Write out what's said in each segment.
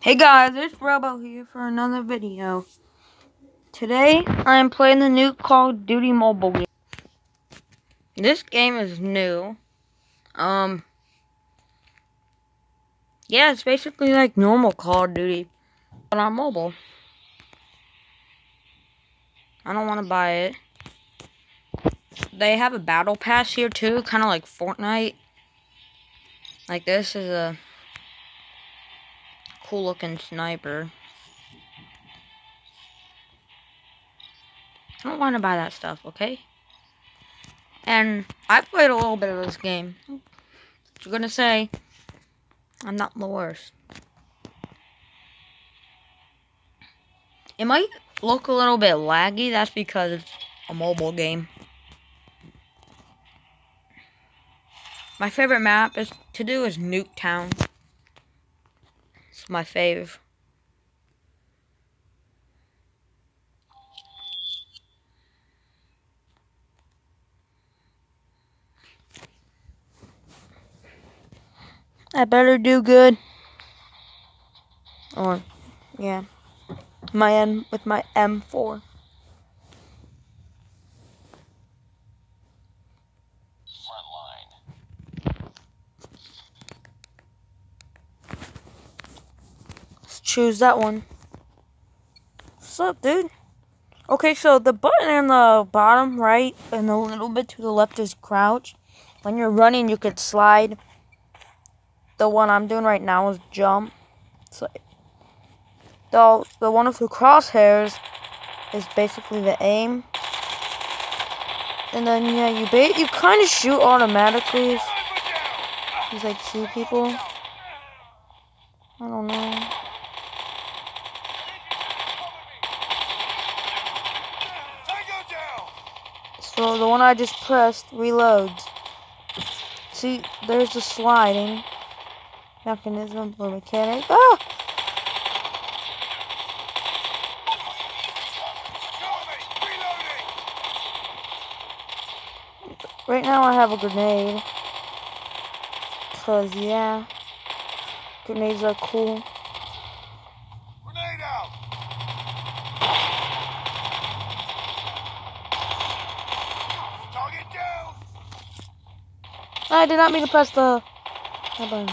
Hey guys, it's Robo here for another video. Today, I am playing the new Call of Duty mobile game. This game is new. Um, yeah, it's basically like normal Call of Duty, but on mobile. I don't want to buy it. They have a battle pass here too, kind of like Fortnite. Like this is a cool looking sniper. I don't want to buy that stuff, okay? And I played a little bit of this game. You're gonna say? I'm not the worst. It might look a little bit laggy. That's because it's a mobile game. My favorite map is to do is Nuketown. It's my fave. I better do good. Or, yeah, my M with my M4. Choose that one. What's up, dude? Okay, so the button in the bottom right and a little bit to the left is crouch. When you're running, you could slide. The one I'm doing right now is jump. So the the one with the crosshairs is basically the aim. And then yeah, you bait you kind of shoot automatically. He's like see people. I don't know. So the one I just pressed reloads. See, there's the sliding mechanism for mechanic. Ah! Right now I have a grenade. Cause yeah, grenades are cool. Grenade out! Target down! I did not mean to press the button.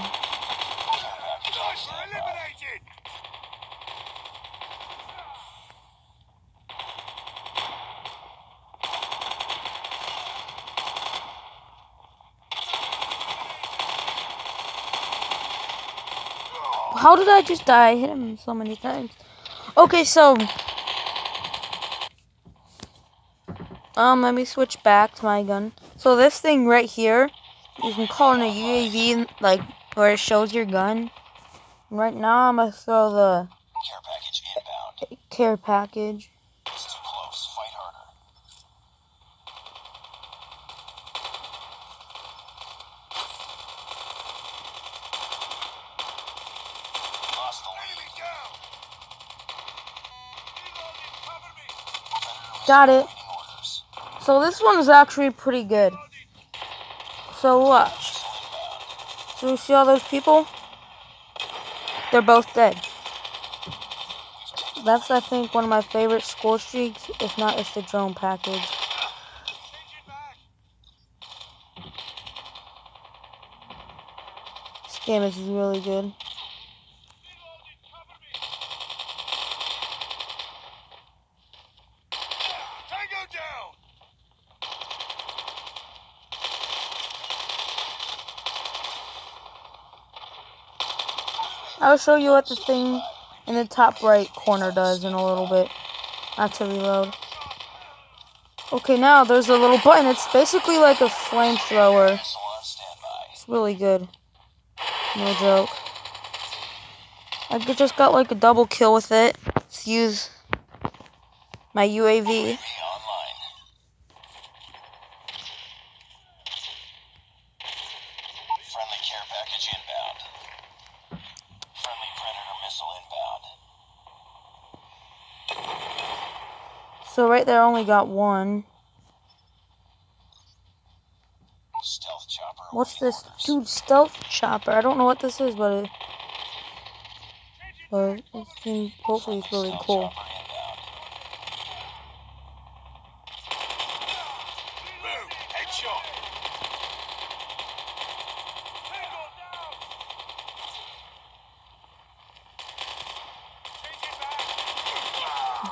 How did I just die? I hit him so many times. Okay, so um, let me switch back to my gun. So this thing right here, you can call in a UAV, like where it shows your gun. Right now, I'm gonna throw the Care package inbound. care package. Too close. Fight harder. Lost the lead. down! Reloading, cover me! Got it. So this one is actually pretty good. So watch. So you see all those people? They're both dead. That's I think one of my favorite score streaks. If not, it's the drone package. This game is really good. Reloading, cover me! Tango down! I'll show you what the thing in the top right corner does in a little bit. Not to reload. Okay, now there's a little button. It's basically like a flamethrower. It's really good. No joke. I just got like a double kill with it. Let's use my UAV. Be online. Friendly care package inbound. Friendly Predator missile inbound. So right there, only got one. What's this? Dude, stealth chopper. I don't know what this is, but it, but this hopefully is really cool. chopper inbound. Headshot.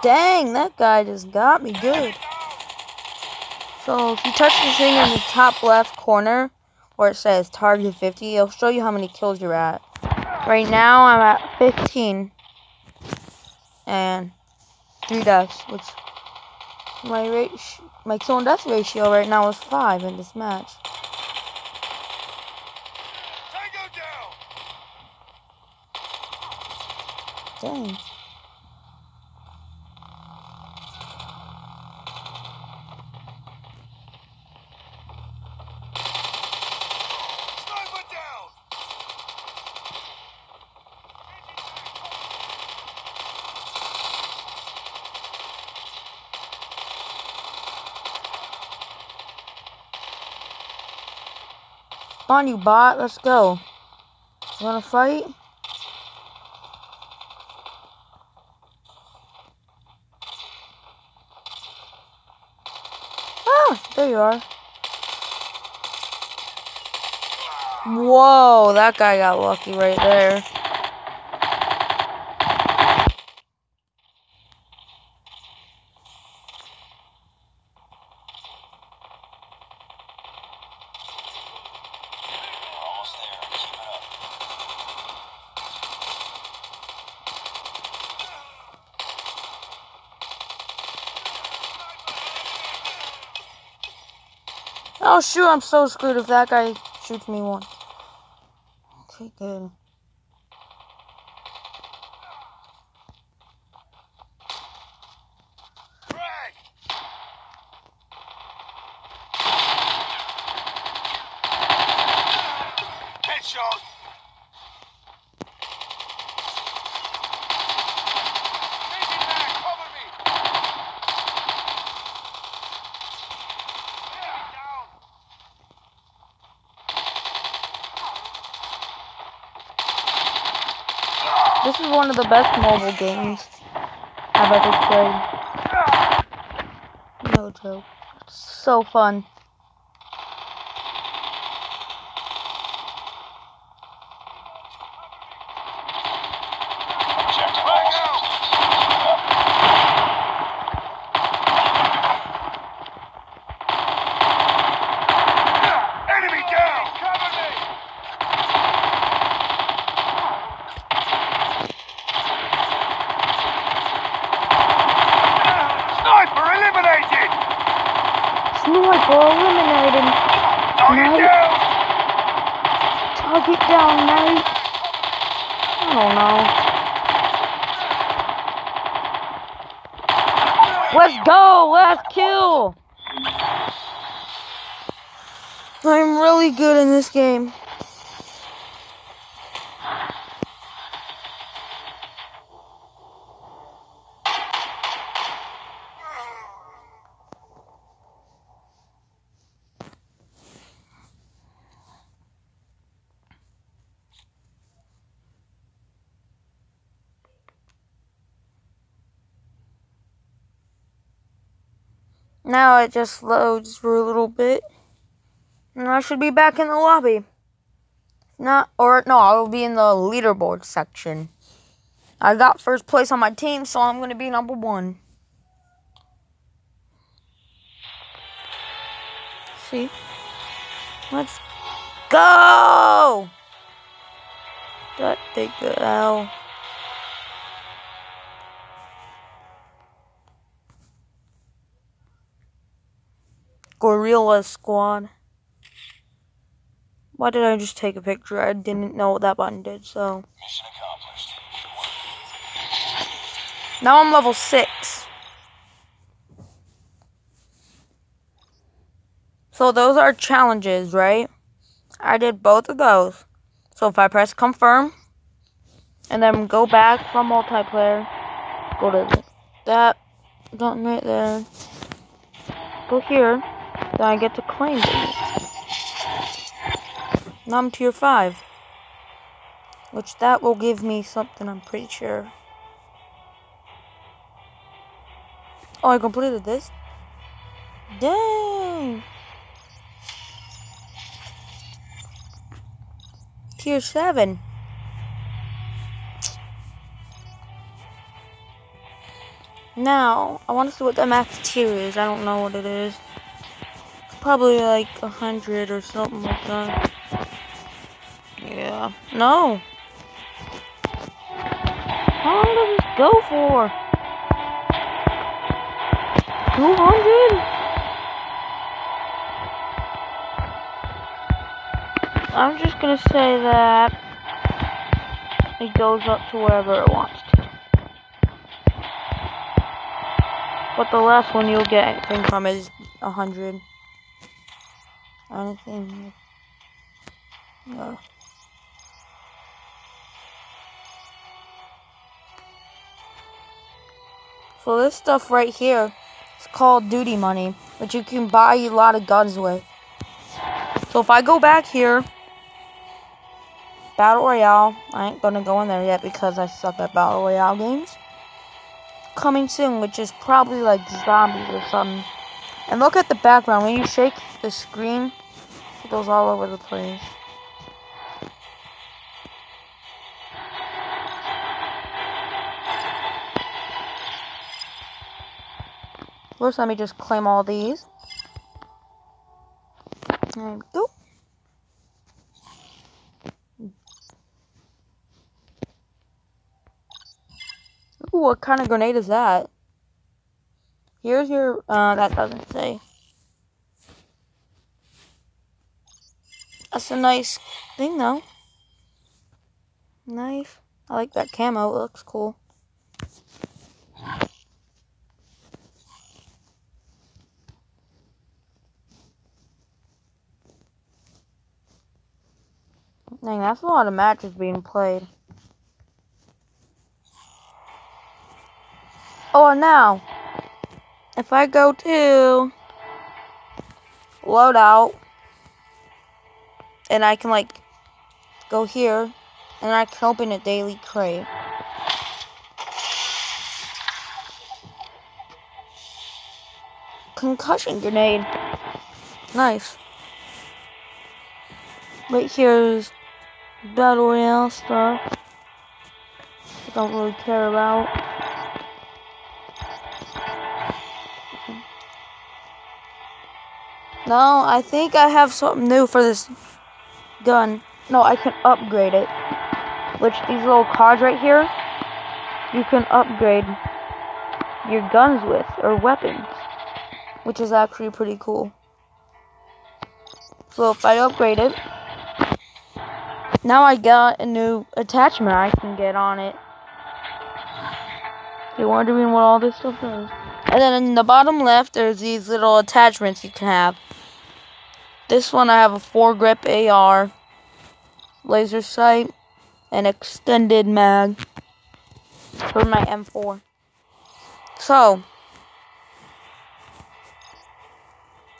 Dang, that guy just got me good. So if you touch the thing in the top left corner where it says target 50, it'll show you how many kills you're at. Right now I'm at 15 and three deaths, which my rate my kill and death ratio right now is five in this match. Dang. Sniper down. Come on, you bot. Let's go. You wanna fight? Ah, there you are. Whoa, that guy got lucky right there. Oh shoot, I'm so screwed if that guy shoots me once. Okay, good. Frag. Headshot. Changing back. Cover me. Down. This is one of the best mobile games I've ever played. No joke. So fun. Objective almost complete. Keep it up. Enemy down. Cover me. Sniper eliminated. Sniper eliminated. Target Nice. down. Target down, mate. I don't know. Let's go. Last kill. I'm really good in this game. Now it just loads for a little bit. And I should be back in the lobby. Not, or no, I will be in the leaderboard section. I got first place on my team, so I'm to be number one. See? Let's go! That big L. Gorilla Squad. Why did I just take a picture? I didn't know what that button did, so. Mission accomplished. Now I'm level 6. So those are challenges, right? I did both of those. So if I press confirm, and then go back from multiplayer, go to that button right there, go here, then I get to claim. Now I'm tier 5. Which that will give me something, I'm pretty sure. Oh, I completed this? Dang! Tier 7. Now, I want to see what the max tier is. I don't know what it is. Probably like a hundred or something like that. Yeah. No. How long does this go for? 200? I'm just gonna say that it goes up to wherever it wants to. But the last one you'll get anything from is 100. Anything. So this stuff right here is called duty money, which you can buy a lot of guns with. So if I go back here, Battle Royale, I ain't gonna go in there yet because I suck at Battle Royale games. Coming soon, which is probably like zombies or something. And look at the background. When you shake the screen, goes all over the place. First, let me just claim all these. Go. Ooh, what kind of grenade is that? Here's your, uh, that doesn't say. That's a nice thing, though. Knife. I like that camo. It looks cool. Dang, that's a lot of matches being played. Oh, now, if I go to loadout, and I can like go here, and I can open a daily crate. Concussion grenade. Nice. Right here's Battle Royale stuff. I don't really care about. No, I think I have something new for this gun. No, I can upgrade it. Which these little cards right here, you can upgrade your guns with, or weapons. Which is actually pretty cool. So if I upgrade it, now I got a new attachment I can get on it. You're wondering what all this stuff is. And then in the bottom left, there's these little attachments you can have. This one I have a foregrip AR, laser sight, and extended mag for my M4. So,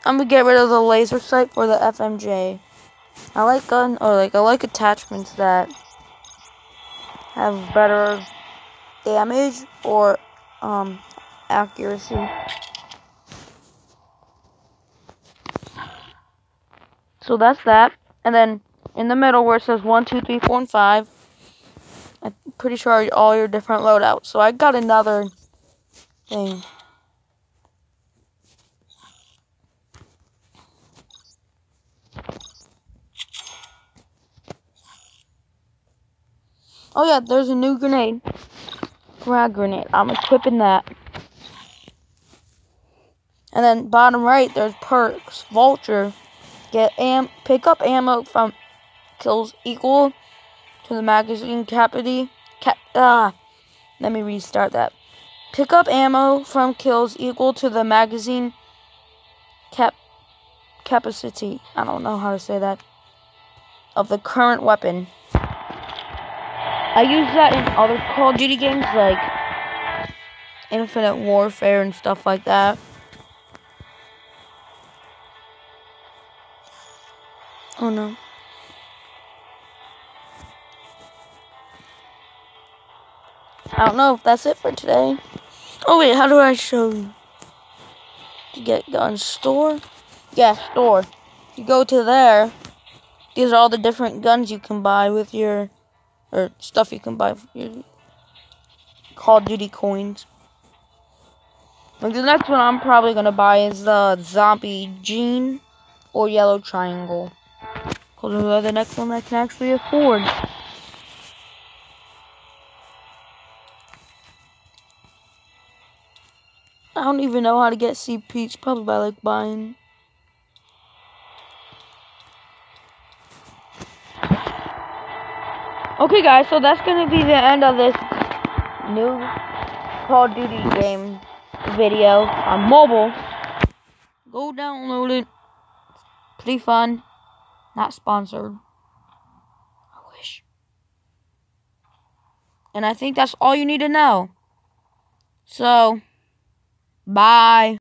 I'm gonna get rid of the laser sight for the FMJ. I like gun or like I like attachments that have better damage or um accuracy. So that's that. And then in the middle where it says 1, 2, 3, 4, and 5, I'm pretty sure all your different loadouts. So I got another thing. Oh yeah, there's a new grenade. Frag grenade. I'm equipping that. And then bottom right, there's perks. Vulture. Get am pick up ammo from kills equal to the magazine capacity. Cap ah. Let me restart that. Pick up ammo from kills equal to the magazine cap capacity. I don't know how to say that. Of the current weapon. I use that in other Call of Duty games like Infinite Warfare and stuff like that. Oh no. I don't know if that's it for today. Oh wait, how do I show you? To get gun store? Yeah, store. You go to there. These are all the different guns you can buy with your, or stuff you can buy your Call of Duty coins. Like the next one I'm probably gonna buy is the zombie gene or yellow triangle. Are the next one I can actually afford. I don't even know how to get CPs, probably by like buying. Okay guys, so that's gonna be the end of this new Call of Duty game video on mobile. Go download it. Pretty fun. Not sponsored. I wish. And I think that's all you need to know. So, bye.